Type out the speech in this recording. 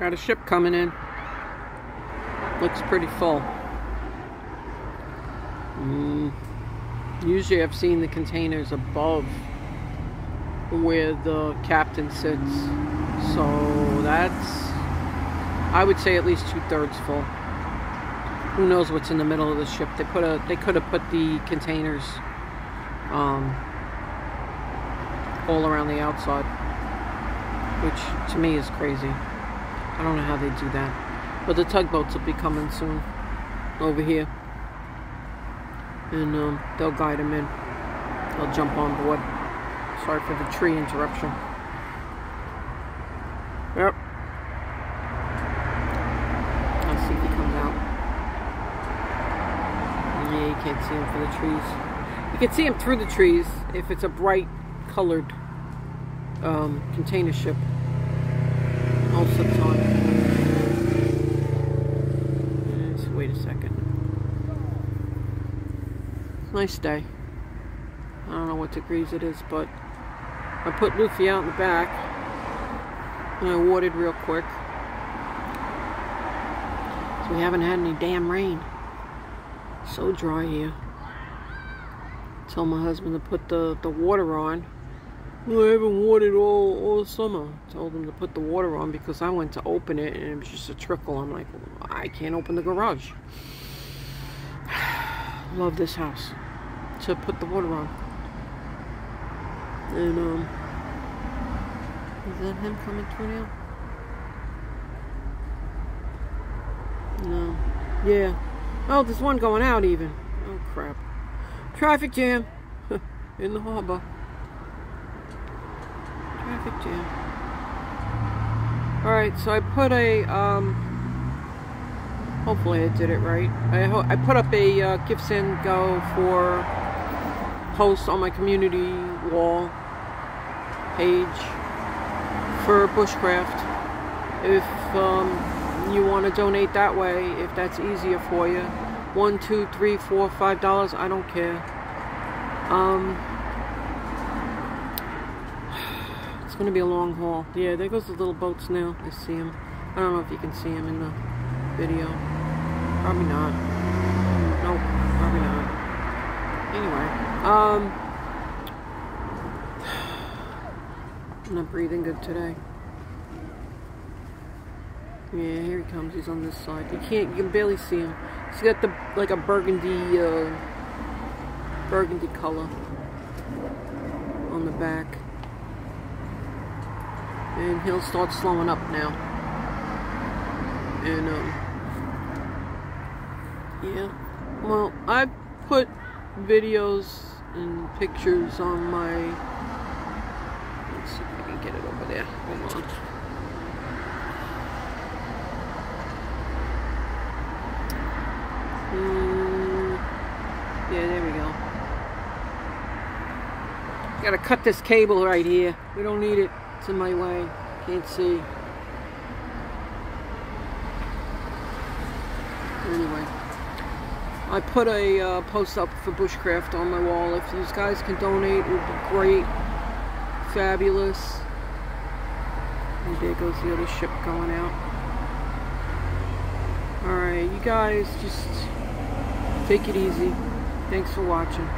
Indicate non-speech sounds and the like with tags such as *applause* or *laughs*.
Got a ship coming in. Looks pretty full. Mm. Usually I've seen the containers above where the captain sits. So that's, I would say at least two thirds full. Who knows what's in the middle of the ship? They put a, they could have put the containers um, all around the outside, which to me is crazy. I don't know how they do that. But the tugboats will be coming soon over here. And um, they'll guide them in. They'll jump on board. Sorry for the tree interruption. Yep. Let's see if he comes out. Yeah, you can't see him for the trees. You can see him through the trees if it's a bright colored um, container ship. Most of the time. Let's wait a second. Nice day. I don't know what degrees it is, but I put Luffy out in the back and I watered real quick. So we haven't had any damn rain. So dry here. Tell my husband to put the, the water on. Well, I haven't watered all, all summer. Told him to put the water on because I went to open it and it was just a trickle. I'm like, I can't open the garage. Love this house. To put the water on. And, um, is that him coming through now? No. Yeah. Oh, there's one going out even. Oh, crap. Traffic jam *laughs* in the harbor. Traffic jam. Alright, so I put a, um, hopefully I did it right. I, I put up a uh, go for post on my community wall page for bushcraft. If um, you want to donate that way, if that's easier for you, one, two, three, four, five dollars, I don't care. Um, *sighs* it's gonna be a long haul. Yeah, there goes the little boats now. I see them. I don't know if you can see them in the video. Probably not. Nope, probably not. Anyway, um, *sighs* I'm not breathing good today. Yeah, here he comes. He's on this side. You can't, you can barely see him. He's got the, like a burgundy, uh, burgundy color on the back. And he'll start slowing up now. And, um, yeah. Well, I put videos and pictures on my, let's see if I can get it over there. Hold on. Mm, yeah, there we go. Gotta cut this cable right here. We don't need it. It's in my way. Can't see. Anyway. I put a uh, post up for Bushcraft on my wall. If these guys can donate, it would be great. Fabulous. And there goes the other ship going out. Alright, you guys just take it easy. Thanks for watching.